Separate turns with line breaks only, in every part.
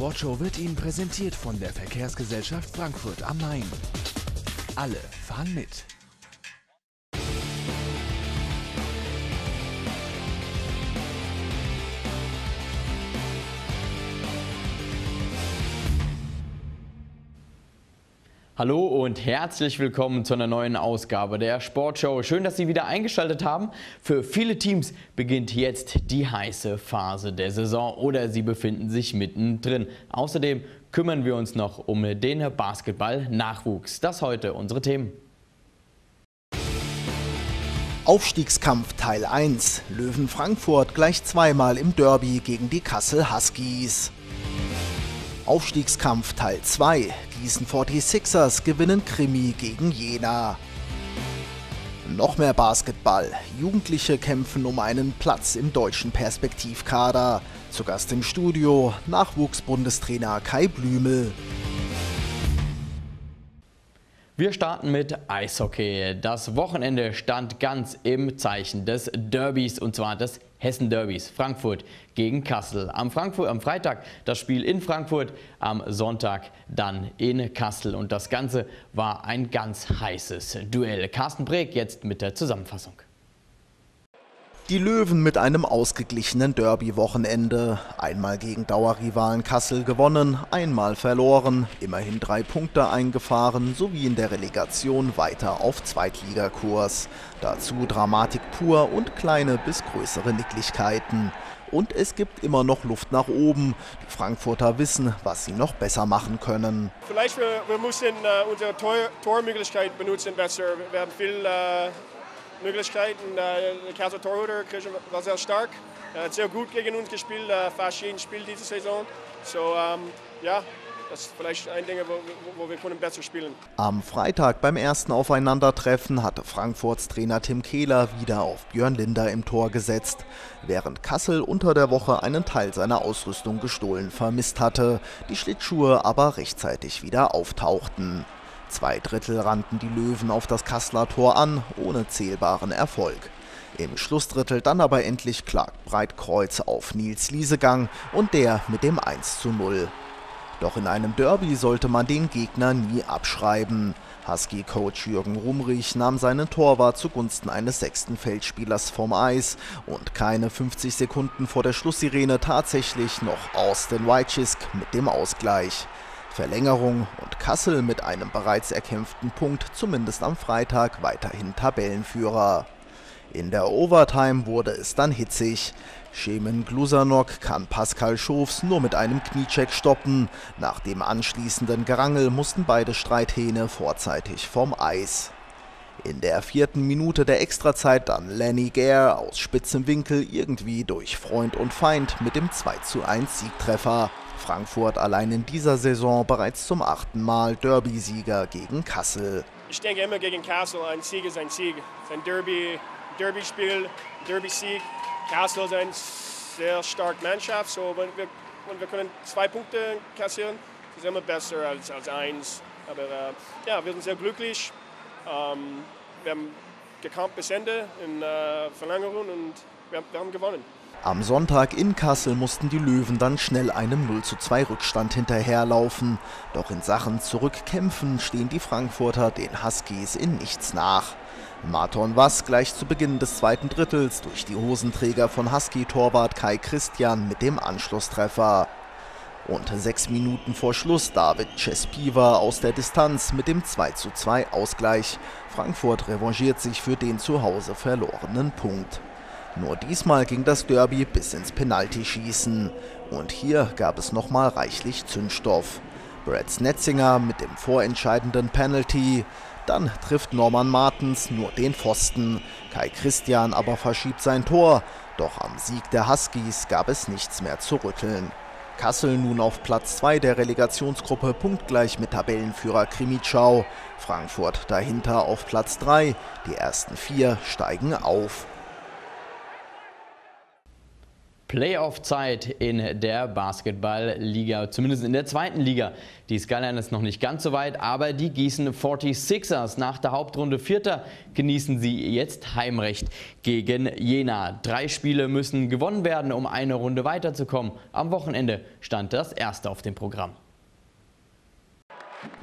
Sportshow wird Ihnen präsentiert von der Verkehrsgesellschaft Frankfurt am Main. Alle fahren mit.
Hallo und herzlich willkommen zu einer neuen Ausgabe der Sportshow. Schön, dass Sie wieder eingeschaltet haben. Für viele Teams beginnt jetzt die heiße Phase der Saison oder sie befinden sich mittendrin. Außerdem kümmern wir uns noch um den Basketball-Nachwuchs. Das heute unsere Themen.
Aufstiegskampf Teil 1. Löwen Frankfurt gleich zweimal im Derby gegen die Kassel Huskies. Aufstiegskampf Teil 2. Gießen 46ers gewinnen Krimi gegen Jena. Noch mehr Basketball. Jugendliche kämpfen um einen Platz im deutschen Perspektivkader. Zu Gast im Studio Nachwuchsbundestrainer Kai Blümel.
Wir starten mit Eishockey. Das Wochenende stand ganz im Zeichen des Derbys und zwar des Hessen-Derbys. Frankfurt gegen Kassel. Am, Frankfurt, am Freitag das Spiel in Frankfurt, am Sonntag dann in Kassel. Und das Ganze war ein ganz heißes Duell. Carsten Breck jetzt mit der Zusammenfassung.
Die Löwen mit einem ausgeglichenen Derby-Wochenende. Einmal gegen Dauerrivalen Kassel gewonnen, einmal verloren, immerhin drei Punkte eingefahren, sowie in der Relegation weiter auf Zweitligakurs. Dazu Dramatik pur und kleine bis größere Nicklichkeiten. Und es gibt immer noch Luft nach oben. Die Frankfurter wissen, was sie noch besser machen können.
Vielleicht wir, wir müssen äh, unsere Tor, Tormöglichkeit benutzen besser. Wir haben viel äh Möglichkeiten. Der Kaiser Torhüter war sehr stark. Er hat sehr gut gegen uns gespielt, fast jeden Spiel diese Saison. So, ähm, ja, das ist vielleicht ein Ding, wo, wo, wir können besser spielen.
Am Freitag beim ersten Aufeinandertreffen hatte Frankfurts Trainer Tim Kehler wieder auf Björn Linder im Tor gesetzt, während Kassel unter der Woche einen Teil seiner Ausrüstung gestohlen vermisst hatte, die Schlittschuhe aber rechtzeitig wieder auftauchten. Zwei Drittel rannten die Löwen auf das Kasseler Tor an, ohne zählbaren Erfolg. Im Schlussdrittel dann aber endlich klagt Breitkreuz auf Nils Liesegang und der mit dem 1 zu 0. Doch in einem Derby sollte man den Gegner nie abschreiben. Husky-Coach Jürgen Rumrich nahm seinen Torwart zugunsten eines sechsten Feldspielers vom Eis und keine 50 Sekunden vor der Schlusssirene tatsächlich noch Austin Wojcisk mit dem Ausgleich. Verlängerung und Kassel mit einem bereits erkämpften Punkt zumindest am Freitag weiterhin Tabellenführer. In der Overtime wurde es dann hitzig. Schemen Glusanok kann Pascal Schofs nur mit einem Kniecheck stoppen. Nach dem anschließenden Gerangel mussten beide Streithähne vorzeitig vom Eis. In der vierten Minute der Extrazeit dann Lenny Gare aus spitzem Winkel irgendwie durch Freund und Feind mit dem 2 zu 1 Siegtreffer. Frankfurt allein in dieser Saison bereits zum achten Mal Derby-Sieger gegen Kassel.
Ich denke immer gegen Kassel, ein Sieg ist ein Sieg. Es ist ein Derby, Derby-Spiel, Derby-Sieg. Kassel ist eine sehr starke Mannschaft, so wenn wir, wenn wir können zwei Punkte kassieren, ist immer besser als, als eins. Aber äh, ja, wir sind sehr glücklich. Ähm, wir haben gekämpft bis Ende in äh, Verlängerung und wir, wir haben gewonnen.
Am Sonntag in Kassel mussten die Löwen dann schnell einem 0 zu 2 Rückstand hinterherlaufen. Doch in Sachen Zurückkämpfen stehen die Frankfurter den Huskies in nichts nach. Marton Was gleich zu Beginn des zweiten Drittels durch die Hosenträger von Husky-Torwart Kai Christian mit dem Anschlusstreffer. Und sechs Minuten vor Schluss David Cespiva aus der Distanz mit dem 2 zu 2 Ausgleich. Frankfurt revanchiert sich für den zu Hause verlorenen Punkt. Nur diesmal ging das Derby bis ins Penaltyschießen. Und hier gab es nochmal reichlich Zündstoff. Brad Snetzinger mit dem vorentscheidenden Penalty. Dann trifft Norman Martens nur den Pfosten. Kai Christian aber verschiebt sein Tor. Doch am Sieg der Huskies gab es nichts mehr zu rütteln. Kassel nun auf Platz 2 der Relegationsgruppe punktgleich mit Tabellenführer Krimitschau. Frankfurt dahinter auf Platz 3. Die ersten vier steigen auf.
Playoff-Zeit in der Basketballliga, zumindest in der zweiten Liga. Die Skyline ist noch nicht ganz so weit, aber die Gießen 46ers nach der Hauptrunde Vierter genießen sie jetzt Heimrecht gegen Jena. Drei Spiele müssen gewonnen werden, um eine Runde weiterzukommen. Am Wochenende stand das erste auf dem Programm.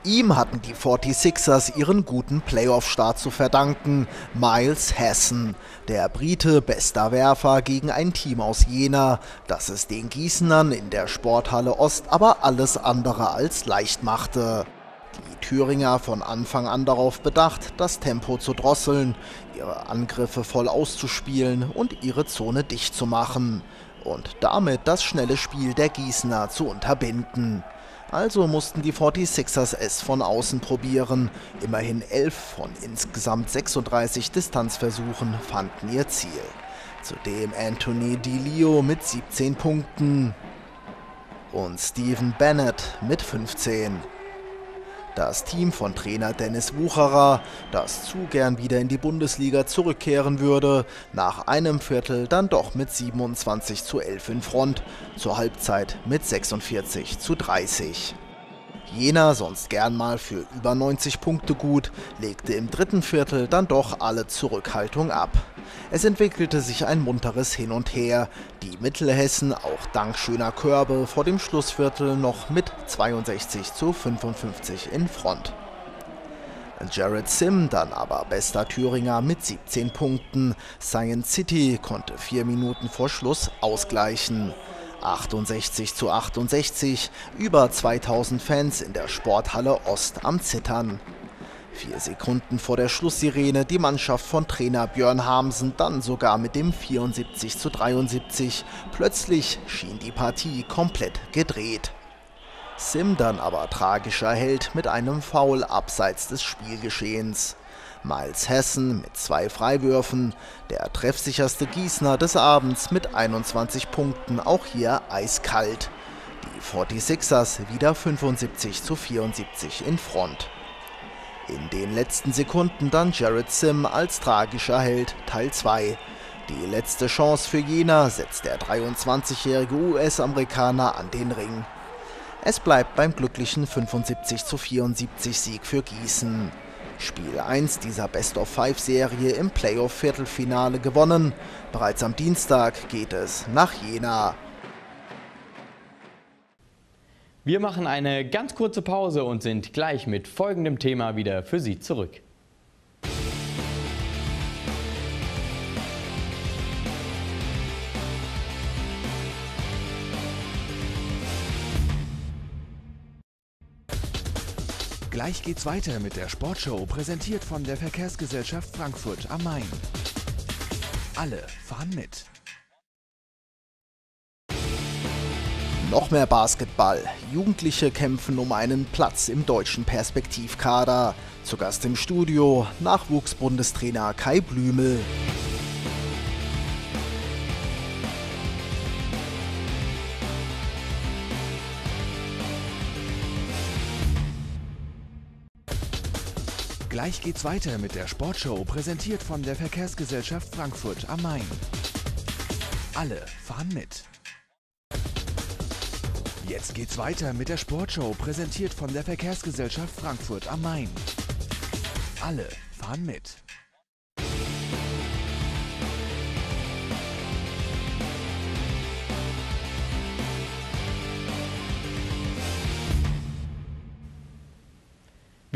Ihm hatten die 46ers ihren guten Playoff-Start zu verdanken. Miles Hessen, der Brite, bester Werfer gegen ein Team aus Jena, das es den Gießenern in der Sporthalle Ost aber alles andere als leicht machte. Die Thüringer von Anfang an darauf bedacht, das Tempo zu drosseln, ihre Angriffe voll auszuspielen und ihre Zone dicht zu machen und damit das schnelle Spiel der Gießener zu unterbinden. Also mussten die 46ers es von außen probieren. Immerhin 11 von insgesamt 36 Distanzversuchen fanden ihr Ziel. Zudem Anthony DiLio mit 17 Punkten und Stephen Bennett mit 15. Das Team von Trainer Dennis Wucherer, das zu gern wieder in die Bundesliga zurückkehren würde, nach einem Viertel dann doch mit 27 zu 11 in Front, zur Halbzeit mit 46 zu 30. Jena, sonst gern mal für über 90 Punkte gut, legte im dritten Viertel dann doch alle Zurückhaltung ab. Es entwickelte sich ein munteres Hin und Her, die Mittelhessen auch dank schöner Körbe vor dem Schlussviertel noch mit 62 zu 55 in Front. Jared Sim dann aber bester Thüringer mit 17 Punkten. Science City konnte vier Minuten vor Schluss ausgleichen. 68 zu 68, über 2000 Fans in der Sporthalle Ost am Zittern. Vier Sekunden vor der Schlusssirene die Mannschaft von Trainer Björn Hamsen dann sogar mit dem 74 zu 73. Plötzlich schien die Partie komplett gedreht. Sim dann aber tragischer Held mit einem Foul abseits des Spielgeschehens. Miles Hessen mit zwei Freiwürfen, der treffsicherste Gießner des Abends mit 21 Punkten, auch hier eiskalt. Die 46ers wieder 75 zu 74 in Front. In den letzten Sekunden dann Jared Sim als tragischer Held Teil 2. Die letzte Chance für Jena setzt der 23-jährige US-Amerikaner an den Ring. Es bleibt beim glücklichen 75 zu 74 Sieg für Gießen. Spiel 1 dieser Best-of-Five-Serie im Playoff-Viertelfinale gewonnen. Bereits am Dienstag geht es nach Jena.
Wir machen eine ganz kurze Pause und sind gleich mit folgendem Thema wieder für Sie zurück.
Gleich geht's weiter mit der Sportshow, präsentiert von der Verkehrsgesellschaft Frankfurt am Main. Alle fahren mit.
Noch mehr Basketball. Jugendliche kämpfen um einen Platz im deutschen Perspektivkader. Zu Gast im Studio Nachwuchsbundestrainer Kai Blümel.
Gleich geht's weiter mit der Sportshow, präsentiert von der Verkehrsgesellschaft Frankfurt am Main. Alle fahren mit. Jetzt geht's weiter mit der Sportshow, präsentiert von der Verkehrsgesellschaft Frankfurt am Main. Alle fahren mit.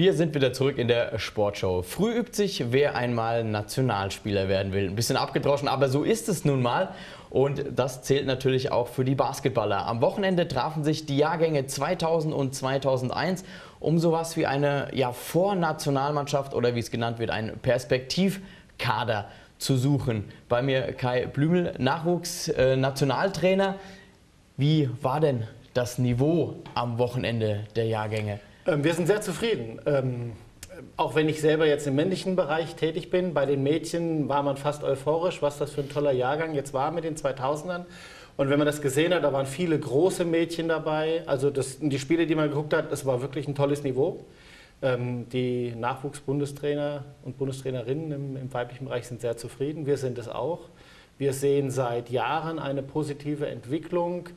Wir sind wieder zurück in der Sportshow. Früh übt sich, wer einmal Nationalspieler werden will. Ein bisschen abgedroschen, aber so ist es nun mal. Und das zählt natürlich auch für die Basketballer. Am Wochenende trafen sich die Jahrgänge 2000 und 2001 um sowas wie eine ja, Vornationalmannschaft oder wie es genannt wird, ein Perspektivkader zu suchen. Bei mir Kai Blümel, Nachwuchsnationaltrainer. Äh, wie war denn das Niveau am Wochenende der Jahrgänge?
Ähm, wir sind sehr zufrieden. Ähm, auch wenn ich selber jetzt im männlichen Bereich tätig bin, bei den Mädchen war man fast euphorisch, was das für ein toller Jahrgang jetzt war mit den 2000ern. Und wenn man das gesehen hat, da waren viele große Mädchen dabei. Also das, die Spiele, die man geguckt hat, das war wirklich ein tolles Niveau. Ähm, die Nachwuchsbundestrainer und Bundestrainerinnen im, im, weiblichen Bereich sind sehr zufrieden. Wir sind es auch. Wir sehen seit Jahren eine positive Entwicklung,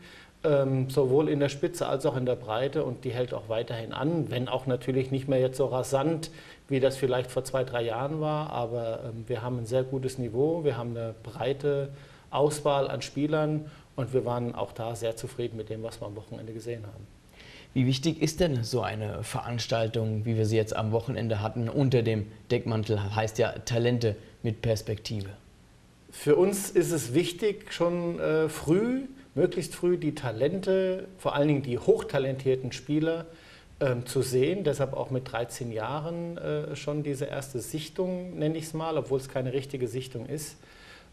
ähm, sowohl in der Spitze als auch in der Breite und die hält auch weiterhin an, wenn auch natürlich nicht mehr jetzt so rasant, wie das vielleicht vor zwei, drei Jahren war, aber ähm, wir haben ein sehr gutes Niveau, wir haben eine breite Auswahl an Spielern und wir waren auch da sehr zufrieden mit dem, was wir am Wochenende gesehen haben.
Wie wichtig ist denn so eine Veranstaltung, wie wir sie jetzt am Wochenende hatten, unter dem Deckmantel, heißt ja Talente mit Perspektive?
Für uns ist es wichtig, schon äh, früh, möglichst früh die Talente, vor allen Dingen die hochtalentierten Spieler, ähm, zu sehen. Deshalb auch mit 13 Jahren äh, schon diese erste Sichtung, nenne ich es mal, obwohl es keine richtige Sichtung ist.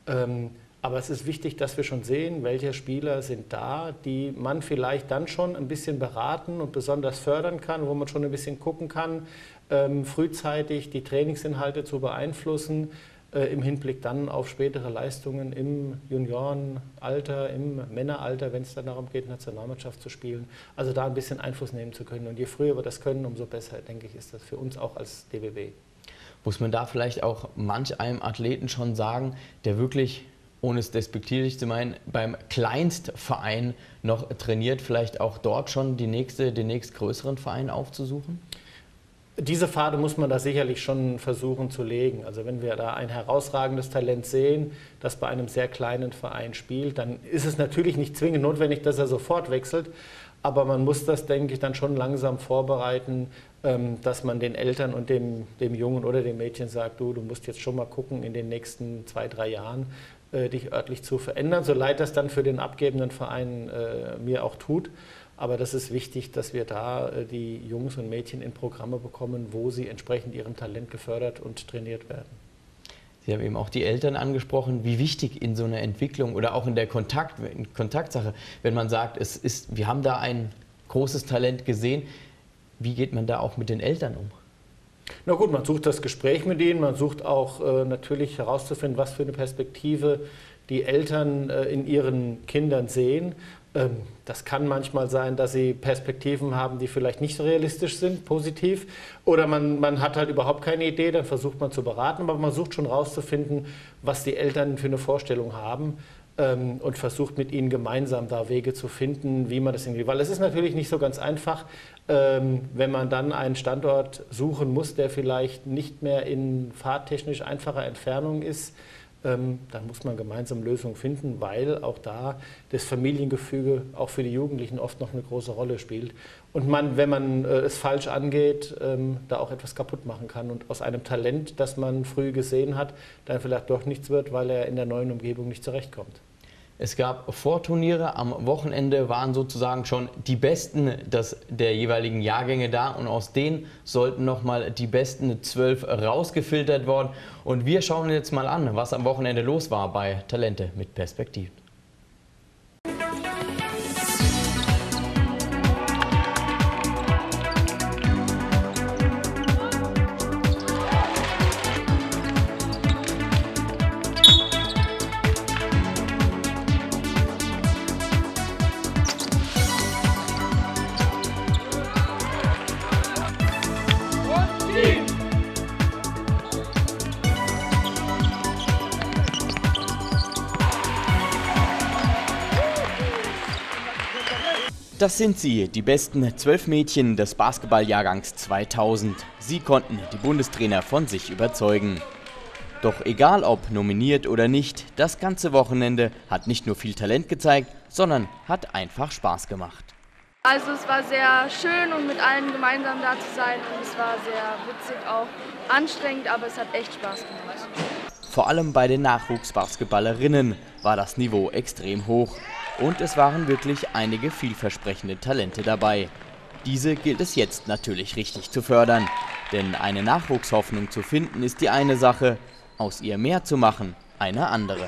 Ähm, aber es ist wichtig, dass wir schon sehen, welche Spieler sind da, die man vielleicht dann schon ein bisschen beraten und besonders fördern kann, wo man schon ein bisschen gucken kann, ähm, frühzeitig die Trainingsinhalte zu beeinflussen, äh, im Hinblick dann auf spätere Leistungen im Juniorenalter, im Männeralter, wenn es dann darum geht, Nationalmannschaft zu spielen. Also da ein bisschen Einfluss nehmen zu können. Und je früher wir das können, umso besser, denke ich, ist das für uns auch als DBB.
Muss man da vielleicht auch manch einem Athleten schon sagen, der wirklich ohne es despektierlich zu meinen, beim Kleinstverein noch trainiert, vielleicht auch dort schon die nächste, den nächstgrößeren Verein aufzusuchen?
Diese Pfade muss man da sicherlich schon versuchen zu legen. Also wenn wir da ein herausragendes Talent sehen, das bei einem sehr kleinen Verein spielt, dann ist es natürlich nicht zwingend notwendig, dass er sofort wechselt. Aber man muss das, denke ich, dann schon langsam vorbereiten, ähm, dass man den Eltern und dem, dem Jungen oder dem Mädchen sagt, du, du musst jetzt schon mal gucken in den nächsten zwei, drei Jahren, äh, dich örtlich zu verändern, so leid das dann für den abgebenden Verein äh, mir auch tut. Aber das ist wichtig, dass wir da äh, die Jungs und Mädchen in Programme bekommen, wo sie entsprechend ihrem Talent gefördert und trainiert werden.
Sie haben eben auch die Eltern angesprochen, wie wichtig in so einer Entwicklung oder auch in der Kontakt, in Kontaktsache, wenn man sagt, es ist, wir haben da ein großes Talent gesehen, wie geht man da auch mit den Eltern um?
Na gut, man sucht das Gespräch mit ihnen, man sucht auch äh, natürlich herauszufinden, was für eine Perspektive die Eltern äh, in ihren Kindern sehen. Ähm, das kann manchmal sein, dass sie Perspektiven haben, die vielleicht nicht so realistisch sind, positiv. Oder man, man hat halt überhaupt keine Idee, dann versucht man zu beraten, aber man sucht schon herauszufinden, was die Eltern für eine Vorstellung haben ähm, und versucht mit ihnen gemeinsam da Wege zu finden, wie man das irgendwie. Weil es ist natürlich nicht so ganz einfach, ähm, wenn man dann einen Standort suchen muss, der vielleicht nicht mehr in fahrtechnisch einfacher Entfernung ist. Ähm, dann muss man gemeinsam Lösungen finden, weil auch da das Familiengefüge auch für die Jugendlichen oft noch eine große Rolle spielt. Und man, wenn man äh, es falsch angeht, ähm, da auch etwas kaputt machen kann und aus einem Talent, das man früh gesehen hat, dann vielleicht doch nichts wird, weil er in der neuen Umgebung nicht zurechtkommt.
Es gab Vorturniere, am Wochenende waren sozusagen schon die Besten des, der jeweiligen Jahrgänge da und aus denen sollten nochmal die besten zwölf rausgefiltert worden. Und wir schauen jetzt mal an, was am Wochenende los war bei Talente mit Perspektiven. Das sind sie, die besten zwölf Mädchen des Basketballjahrgangs 2000. Sie konnten die Bundestrainer von sich überzeugen. Doch egal ob nominiert oder nicht, das ganze Wochenende hat nicht nur viel Talent gezeigt, sondern hat einfach Spaß gemacht.
Also es war sehr schön und mit allen gemeinsam da zu sein und es war sehr witzig, auch anstrengend, aber es hat echt Spaß gemacht.
Vor allem bei den Nachwuchsbasketballerinnen war das Niveau extrem hoch. Und es waren wirklich einige vielversprechende Talente dabei. Diese gilt es jetzt natürlich richtig zu fördern. Denn eine Nachwuchshoffnung zu finden ist die eine Sache, aus ihr mehr zu machen eine andere.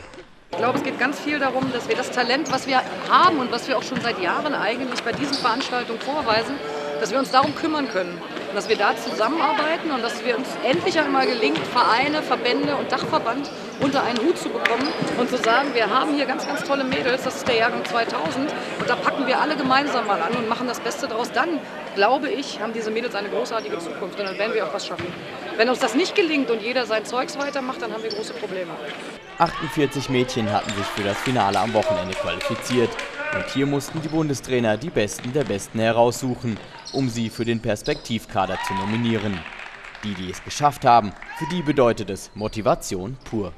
Ich glaube, es geht ganz viel darum, dass wir das Talent, was wir haben und was wir auch schon seit Jahren eigentlich bei diesen Veranstaltungen vorweisen, dass wir uns darum kümmern können. Und dass wir da zusammenarbeiten und dass wir uns endlich einmal gelingt, Vereine, Verbände und Dachverband unter einen Hut zu bekommen und zu sagen, wir haben hier ganz, ganz tolle Mädels, das ist der Jahrgang 2000 und da packen wir alle gemeinsam mal an und machen das Beste draus. Dann, glaube ich, haben diese Mädels eine großartige Zukunft und dann werden wir auch was schaffen. Wenn uns das nicht gelingt und jeder sein Zeugs weitermacht, dann haben wir große Probleme.
48 Mädchen hatten sich für das Finale am Wochenende qualifiziert. Und hier mussten die Bundestrainer die Besten der Besten heraussuchen, um sie für den Perspektivkader zu nominieren. Die, die es geschafft haben, für die bedeutet es Motivation pur.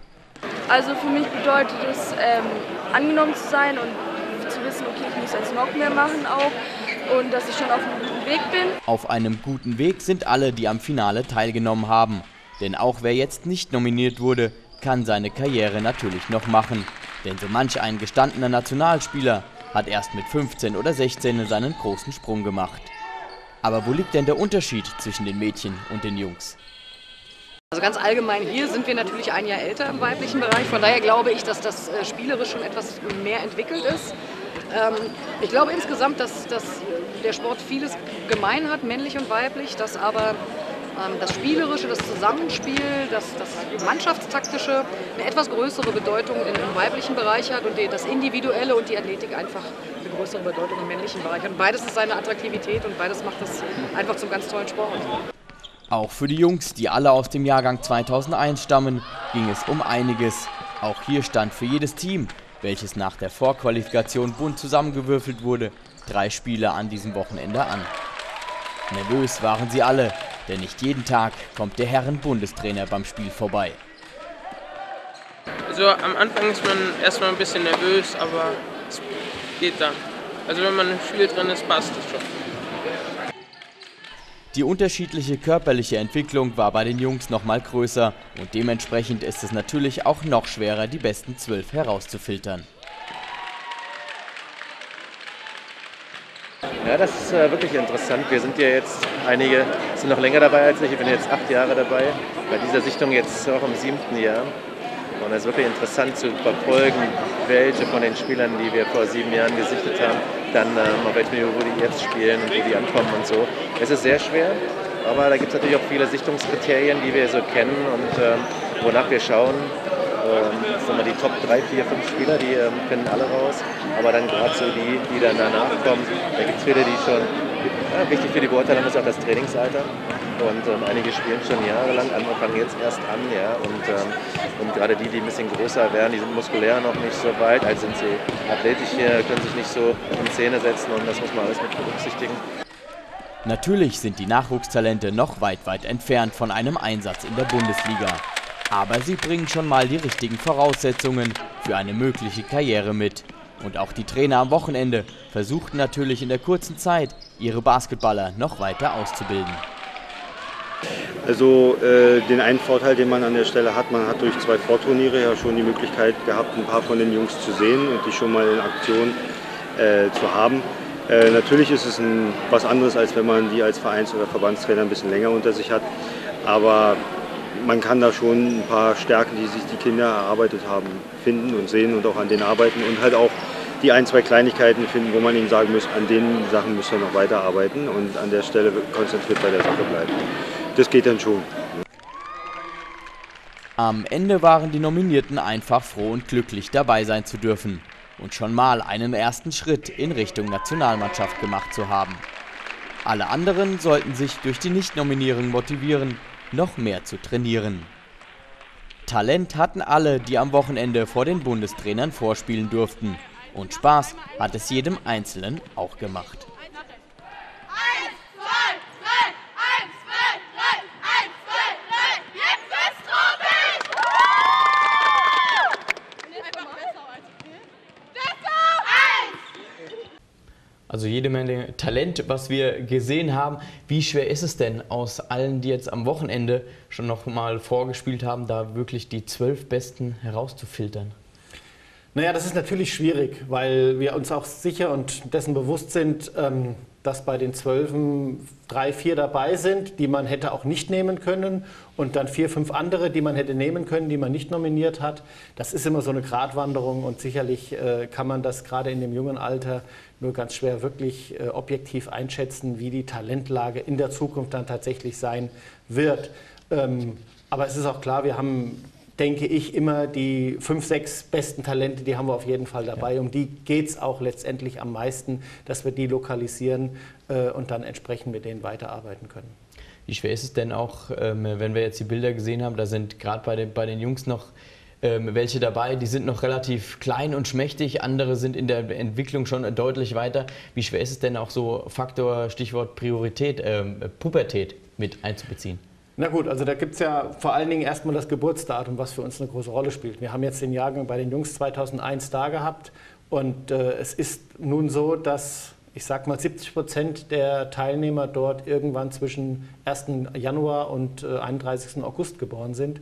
Also für mich bedeutet es, ähm, angenommen zu sein und zu wissen, okay, ich muss jetzt noch mehr machen auch und dass ich schon auf einem guten Weg bin.
Auf einem guten Weg sind alle, die am Finale teilgenommen haben. Denn auch wer jetzt nicht nominiert wurde, kann seine Karriere natürlich noch machen. Denn so manch ein gestandener Nationalspieler hat erst mit 15 oder 16 seinen großen Sprung gemacht. Aber wo liegt denn der Unterschied zwischen den Mädchen und den Jungs?
Also ganz allgemein hier sind wir natürlich ein Jahr älter im weiblichen Bereich. Von daher glaube ich, dass das äh, spielerisch schon etwas mehr entwickelt ist. Ähm, ich glaube insgesamt, dass, dass der Sport vieles gemein hat, männlich und weiblich, dass aber ähm, das Spielerische, das Zusammenspiel, das, das Mannschaftstaktische eine etwas größere Bedeutung im weiblichen Bereich hat und das Individuelle und die Athletik einfach eine größere Bedeutung im männlichen Bereich hat. Und beides ist seine Attraktivität und beides macht das einfach zum ganz tollen Sport.
Auch für die Jungs, die alle aus dem Jahrgang 2001 stammen, ging es um einiges. Auch hier stand für jedes Team, welches nach der Vorqualifikation bunt zusammengewürfelt wurde, drei Spiele an diesem Wochenende an. Nervös waren sie alle, denn nicht jeden Tag kommt der Herren-Bundestrainer beim Spiel vorbei.
Also am Anfang ist man erstmal ein bisschen nervös, aber es geht dann. Also wenn man im Spiel drin ist, passt es schon.
Die unterschiedliche körperliche Entwicklung war bei den Jungs noch mal größer und dementsprechend ist es natürlich auch noch schwerer, die besten zwölf herauszufiltern.
Ja, das ist äh, wirklich interessant. Wir sind ja jetzt, einige sind noch länger dabei als ich. Ich bin jetzt acht Jahre dabei. Bei dieser Sichtung jetzt auch im siebten Jahr. Und es ist wirklich interessant zu verfolgen, welche von den Spielern, die wir vor sieben Jahren gesichtet haben, dann ähm, auf welchem Niveau die jetzt spielen und wo die ankommen und so. Es ist sehr schwer, aber da gibt es natürlich auch viele Sichtungskriterien, die wir so kennen und ähm, wonach wir schauen ähm, die Top 3, 4, 5 Spieler, die ähm, finden alle raus. Aber dann gerade so die, die dann danach kommen, da gibt es viele, die schon, ja, wichtig für die Beurteilung ist auch das Trainingsalter. Und ähm, einige spielen schon jahrelang, andere fangen jetzt erst an, ja. Und, ähm, und gerade die, die ein bisschen größer werden, die sind muskulär noch nicht so weit, also sind sie athletisch hier, können sich nicht so in Szene setzen und das muss man alles mit berücksichtigen.
Natürlich sind die Nachwuchstalente noch weit, weit entfernt von einem Einsatz in der Bundesliga. Aber sie bringen schon mal die richtigen Voraussetzungen für eine mögliche Karriere mit. Und auch die Trainer am Wochenende versuchten natürlich in der kurzen Zeit, ihre Basketballer noch weiter auszubilden.
Also äh, den einen Vorteil, den man an der Stelle hat, man hat durch zwei Vorturniere ja schon die Möglichkeit gehabt, ein paar von den Jungs zu sehen und die schon mal in Aktion äh, zu haben. Äh, natürlich ist es ein, was anderes, als wenn man die als Vereins- oder Verbandstrainer ein bisschen länger unter sich hat. Aber man kann da schon ein paar Stärken, die sich die Kinder erarbeitet haben, finden und sehen und auch an denen arbeiten und halt auch die ein, zwei Kleinigkeiten finden, wo man ihnen sagen muss, an den Sachen müssen wir noch weiterarbeiten und an der Stelle konzentriert bei der Sache bleiben. Das geht dann schon.
Am Ende waren die Nominierten einfach froh und glücklich dabei sein zu dürfen und schon mal einen ersten Schritt in Richtung Nationalmannschaft gemacht zu haben. Alle anderen sollten sich durch die Nicht-Nominierung motivieren noch mehr zu trainieren. Talent hatten alle, die am Wochenende vor den Bundestrainern vorspielen durften. Und Spaß hat es jedem Einzelnen auch gemacht.
Also jede Menge Talent, was wir gesehen haben. Wie schwer ist es denn aus allen, die jetzt am Wochenende schon noch mal vorgespielt haben, da wirklich die zwölf Besten herauszufiltern?
Naja, das ist natürlich schwierig, weil wir uns auch sicher und dessen bewusst sind, ähm, dass bei den Zwölfen drei, vier dabei sind, die man hätte auch nicht nehmen können und dann vier, fünf andere, die man hätte nehmen können, die man nicht nominiert hat. Das ist immer so eine Gratwanderung und sicherlich äh, kann man das gerade in dem jungen Alter nur ganz schwer wirklich äh, objektiv einschätzen, wie die Talentlage in der Zukunft dann tatsächlich sein wird. Ähm, aber es ist auch klar, wir haben denke ich, immer die fünf, sechs besten Talente, die haben wir auf jeden Fall dabei. Ja. Um die geht es auch letztendlich am meisten, dass wir die lokalisieren äh, und dann entsprechend mit denen weiterarbeiten können.
Wie schwer ist es denn auch, ähm, wenn wir jetzt die Bilder gesehen haben, da sind gerade bei den, bei den Jungs noch ähm, welche dabei, die sind noch relativ klein und schmächtig, andere sind in der Entwicklung schon deutlich weiter. Wie schwer ist es denn auch so Faktor, Stichwort Priorität, äh, Pubertät mit einzubeziehen?
Na gut, also da gibt es ja vor allen Dingen erstmal das Geburtsdatum, was für uns eine große Rolle spielt. Wir haben jetzt den Jahrgang bei den Jungs 2001 da gehabt und äh, es ist nun so, dass ich sag mal 70 Prozent der Teilnehmer dort irgendwann zwischen 1. Januar und äh, 31. August geboren sind.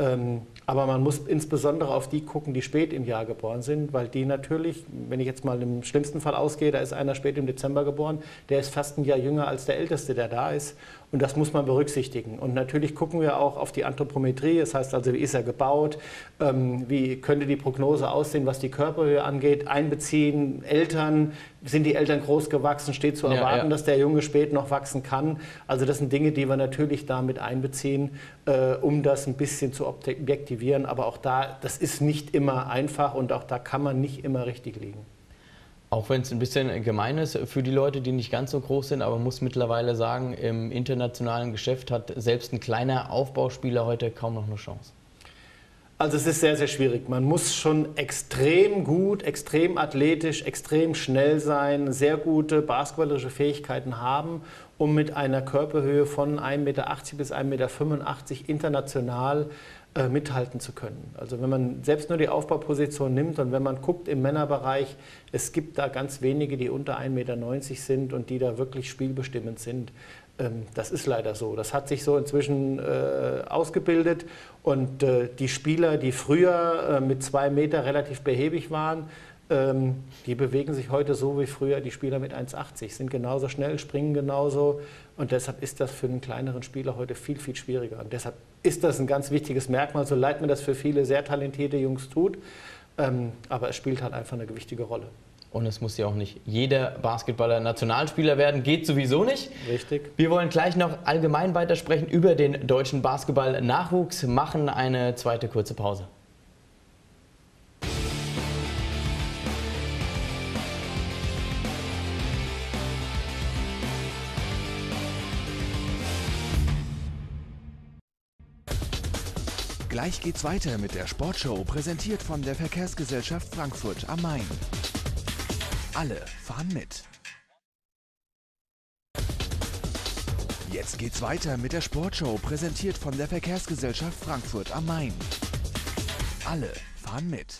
Ähm, aber man muss insbesondere auf die gucken, die spät im Jahr geboren sind, weil die natürlich, wenn ich jetzt mal im schlimmsten Fall ausgehe, da ist einer spät im Dezember geboren, der ist fast ein Jahr jünger als der Älteste, der da ist. Und das muss man berücksichtigen. Und natürlich gucken wir auch auf die Anthropometrie, das heißt also, wie ist er gebaut, ähm, wie könnte die Prognose aussehen, was die Körperhöhe angeht, einbeziehen, Eltern, sind die Eltern groß gewachsen, steht zu erwarten, ja, ja. dass der Junge spät noch wachsen kann. Also das sind Dinge, die wir natürlich damit einbeziehen, äh, um das ein bisschen zu objektivieren. Aber auch da, das ist nicht immer einfach und auch da kann man nicht immer richtig liegen.
Auch wenn es ein bisschen gemein ist für die Leute, die nicht ganz so groß sind, aber man muss mittlerweile sagen, im internationalen Geschäft hat selbst ein kleiner Aufbauspieler heute kaum noch eine Chance.
Also es ist sehr, sehr schwierig. Man muss schon extrem gut, extrem athletisch, extrem schnell sein, sehr gute basketballerische Fähigkeiten haben, um mit einer Körperhöhe von 1,80 Meter bis 1,85 Meter international äh, mithalten zu können. Also wenn man selbst nur die Aufbauposition nimmt und wenn man guckt im Männerbereich, es gibt da ganz wenige, die unter 1,90 Meter sind und die da wirklich spielbestimmend sind. Ähm, das ist leider so. Das hat sich so inzwischen äh, ausgebildet und äh, die Spieler, die früher äh, mit zwei Meter relativ behäbig waren, ähm, die bewegen sich heute so wie früher die Spieler mit 1,80, sind genauso schnell, springen genauso und deshalb ist das für einen kleineren Spieler heute viel, viel schwieriger. Und deshalb ist das ein ganz wichtiges Merkmal, so leid mir das für viele sehr talentierte Jungs tut, ähm, aber es spielt halt einfach eine gewichtige Rolle.
Und es muss ja auch nicht jeder Basketballer Nationalspieler werden, geht sowieso nicht.
Richtig.
Wir wollen gleich noch allgemein weitersprechen über den deutschen Basketball-Nachwuchs, machen eine zweite kurze Pause.
Gleich geht's weiter mit der Sportshow, präsentiert von der Verkehrsgesellschaft Frankfurt am Main. Alle fahren mit. Jetzt geht's weiter mit der Sportshow, präsentiert von der Verkehrsgesellschaft Frankfurt am Main. Alle fahren mit.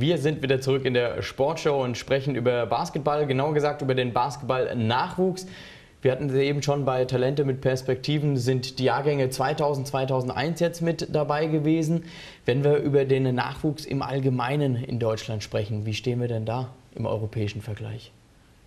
Wir sind wieder zurück in der Sportshow und sprechen über Basketball, genauer gesagt über den Basketball-Nachwuchs. Wir hatten sie eben schon bei Talente mit Perspektiven, sind die Jahrgänge 2000, 2001 jetzt mit dabei gewesen. Wenn wir über den Nachwuchs im Allgemeinen in Deutschland sprechen, wie stehen wir denn da im europäischen Vergleich?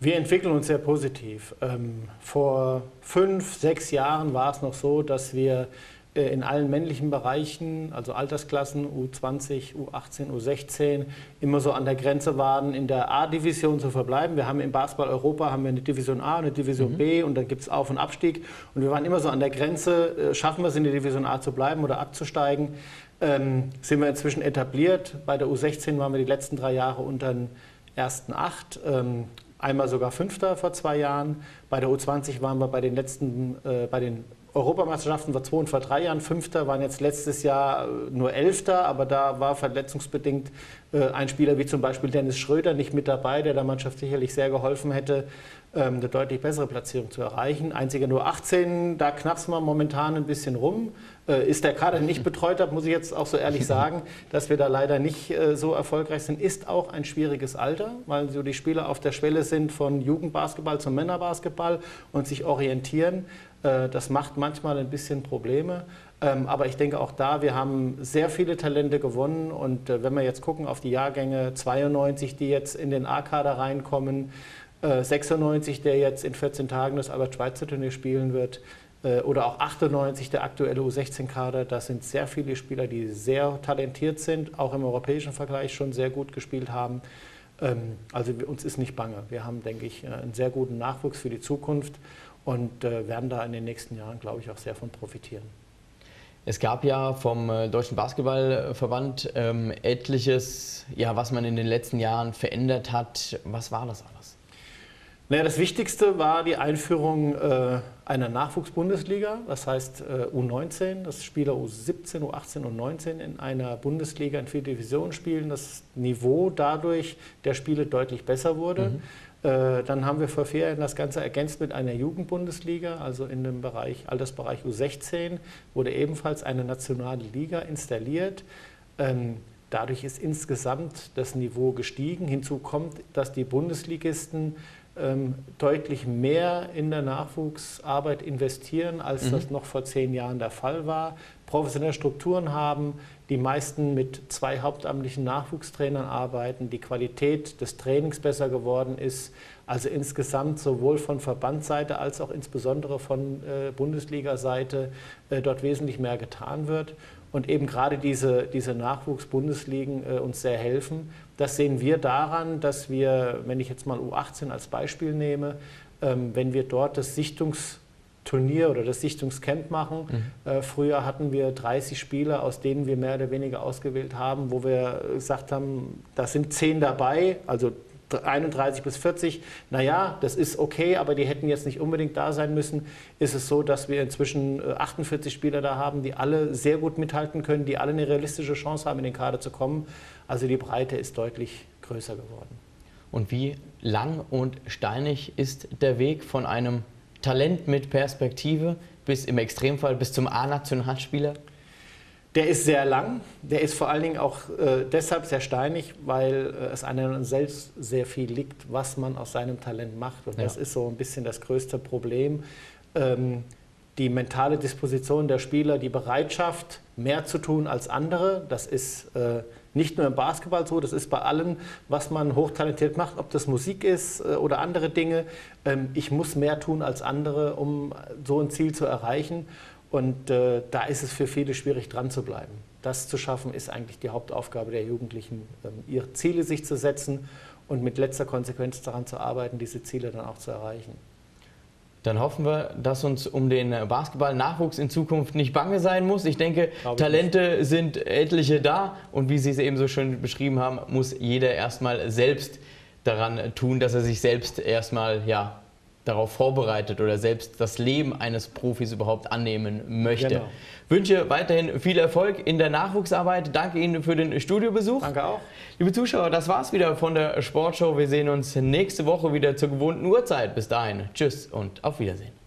Wir entwickeln uns sehr positiv. Ähm, vor fünf, sechs Jahren war es noch so, dass wir in allen männlichen Bereichen, also Altersklassen U20, U18, U16, immer so an der Grenze waren, in der A-Division zu verbleiben. Wir haben im Basketball Europa haben wir eine Division A, eine Division mhm. B und dann gibt es Auf- und Abstieg. Und wir waren immer so an der Grenze, äh, schaffen wir es in der Division A zu bleiben oder abzusteigen. Ähm, sind wir inzwischen etabliert. Bei der U16 waren wir die letzten drei Jahre unter den ersten acht. Ähm, einmal sogar Fünfter vor zwei Jahren. Bei der U20 waren wir bei den letzten, äh, bei den Europameisterschaften war zwei und vor drei Jahren Fünfter, waren jetzt letztes Jahr äh, nur Elfter, aber da war verletzungsbedingt äh, ein Spieler wie zum Beispiel Dennis Schröder nicht mit dabei, der der Mannschaft sicherlich sehr geholfen hätte, ähm, eine deutlich bessere Platzierung zu erreichen. Einziger nur 18, da knapsen wir momentan ein bisschen rum. Äh, ist der Kader nicht betreut hat, muss ich jetzt auch so ehrlich sagen, dass wir da leider nicht so erfolgreich sind, ist auch ein schwieriges Alter, weil so die Spieler auf der Schwelle sind von Jugendbasketball zum Männerbasketball und sich orientieren. Äh, das macht manchmal ein bisschen Probleme. Ähm, aber ich denke auch da, wir haben sehr viele Talente gewonnen. Und äh, wenn wir jetzt gucken auf die Jahrgänge 92, die jetzt in den A-Kader reinkommen, 96, äh, der jetzt in 14 Tagen das Albert-Schweitzer-Turnier spielen wird, äh, oder auch 98 der aktuelle U16-Kader. Das sind sehr viele Spieler, die sehr talentiert sind, auch im europäischen Vergleich schon sehr gut gespielt haben. Ähm, also uns ist nicht bange. Wir haben, denke ich, einen sehr guten Nachwuchs für die Zukunft und äh, werden da in den nächsten Jahren, glaube ich, auch sehr von profitieren.
Es gab ja vom äh, Deutschen Basketballverband ähm, etliches, ja, was man in den letzten Jahren verändert hat. Was war das?
Naja, das Wichtigste war die Einführung äh, einer Nachwuchsbundesliga, das heißt äh, U19, dass Spieler U17, U18 und U19 in einer Bundesliga in vier Divisionen spielen, das Niveau dadurch der Spiele deutlich besser wurde. Mhm. Äh, dann haben wir vor vier Jahren das Ganze ergänzt mit einer Jugendbundesliga, also in dem Bereich, Altersbereich U16 wurde ebenfalls eine nationale Liga installiert. Ähm, dadurch ist insgesamt das Niveau gestiegen. Hinzu kommt, dass die Bundesligisten deutlich mehr in der Nachwuchsarbeit investieren, als mhm. das noch vor zehn Jahren der Fall war, professionelle Strukturen haben, die meisten mit zwei hauptamtlichen Nachwuchstrainern arbeiten, die Qualität des Trainings besser geworden ist, also insgesamt sowohl von Verbandsseite als auch insbesondere von äh, Bundesliga-Seite äh, dort wesentlich mehr getan wird und eben gerade diese, diese Nachwuchs-Bundesligen äh, uns sehr helfen. Das sehen wir daran, dass wir, wenn ich jetzt mal U18 als Beispiel nehme, ähm, wenn wir dort das Sichtungsturnier oder das Sichtungscamp machen. Mhm. Äh, früher hatten wir 30 Spieler, aus denen wir mehr oder weniger ausgewählt haben, wo wir gesagt haben, da sind 10 dabei, also 31 bis 40, naja, das ist okay, aber die hätten jetzt nicht unbedingt da sein müssen, ist es so, dass wir inzwischen 48 äh, Spieler da haben, die alle sehr gut mithalten können, die alle eine realistische Chance haben, in den Kader zu kommen. Also die Breite ist deutlich größer geworden.
Und wie lang und steinig ist der Weg von einem Talent mit Perspektive bis im Extremfall bis zum A-Nationalspieler?
Der ist sehr lang, der ist vor allen Dingen auch äh, deshalb sehr steinig, weil äh, es einem selbst sehr viel liegt, was man aus seinem Talent macht. Und ja. das ist so ein bisschen das größte Problem. Ähm, die mentale Disposition der Spieler, die Bereitschaft, mehr zu tun als andere, das ist äh, nicht nur im Basketball so, das ist bei allem, was man hochtalentiert macht, ob das Musik ist äh, oder andere Dinge. Ähm, ich muss mehr tun als andere, um so ein Ziel zu erreichen. Und äh, da ist es für viele schwierig, dran zu bleiben. Das zu schaffen, ist eigentlich die Hauptaufgabe der Jugendlichen, ähm, ihre Ziele sich zu setzen und mit letzter Konsequenz daran zu arbeiten, diese Ziele dann auch zu erreichen.
Dann hoffen wir, dass uns um den Basketball-Nachwuchs in Zukunft nicht bange sein muss. Ich denke, ich Talente nicht. sind etliche da und wie Sie es eben so schön beschrieben haben, muss jeder erstmal selbst daran tun, dass er sich selbst erstmal ja, darauf vorbereitet oder selbst das Leben eines Profis überhaupt annehmen möchte. Genau. Wünsche weiterhin viel Erfolg in der Nachwuchsarbeit. Danke Ihnen für den Studiobesuch.
Danke auch.
Liebe Zuschauer, das war's wieder von der Sportshow. Wir sehen uns nächste Woche wieder zur gewohnten Uhrzeit. Bis dahin, tschüss und auf Wiedersehen.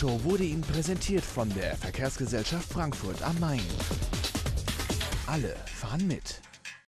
Sportshow wurde Ihnen präsentiert von der Verkehrsgesellschaft Frankfurt am Main. Alle fahren mit.